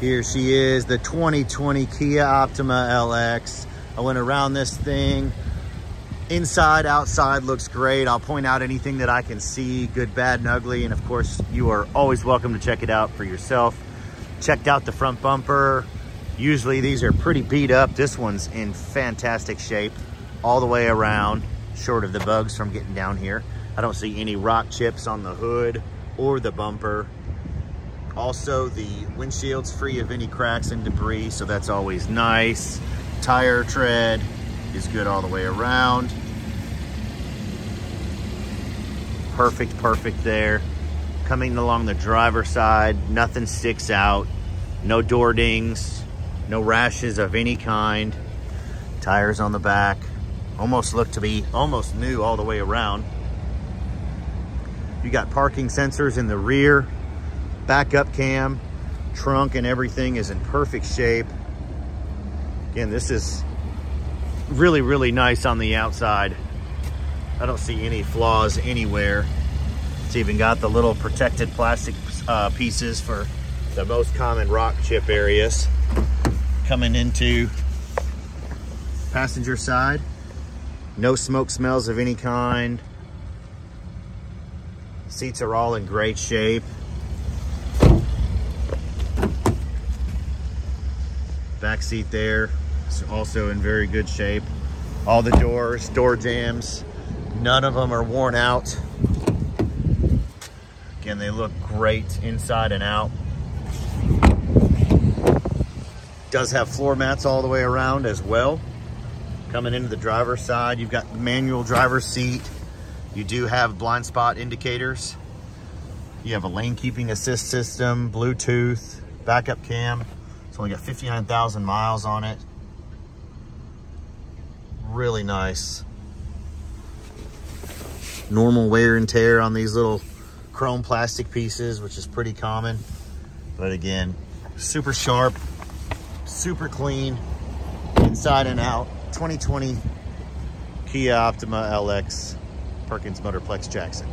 Here she is, the 2020 Kia Optima LX. I went around this thing. Inside, outside looks great. I'll point out anything that I can see, good, bad, and ugly. And of course, you are always welcome to check it out for yourself. Checked out the front bumper. Usually these are pretty beat up. This one's in fantastic shape all the way around, short of the bugs from getting down here. I don't see any rock chips on the hood or the bumper. Also, the windshield's free of any cracks and debris, so that's always nice. Tire tread is good all the way around. Perfect, perfect there. Coming along the driver's side, nothing sticks out. No door dings, no rashes of any kind. Tires on the back. Almost look to be almost new all the way around. You got parking sensors in the rear, backup cam, trunk and everything is in perfect shape. Again, this is really, really nice on the outside. I don't see any flaws anywhere. It's even got the little protected plastic uh, pieces for the most common rock chip areas. Coming into passenger side, no smoke smells of any kind. Seats are all in great shape. Back seat there is also in very good shape. All the doors, door jambs, none of them are worn out. Again, they look great inside and out. Does have floor mats all the way around as well. Coming into the driver's side, you've got the manual driver's seat. You do have blind spot indicators. You have a lane keeping assist system, Bluetooth, backup cam. It's only got 59,000 miles on it. Really nice. Normal wear and tear on these little chrome plastic pieces, which is pretty common. But again, super sharp, super clean, inside and out. 2020 Kia Optima LX Perkins Motorplex Jackson.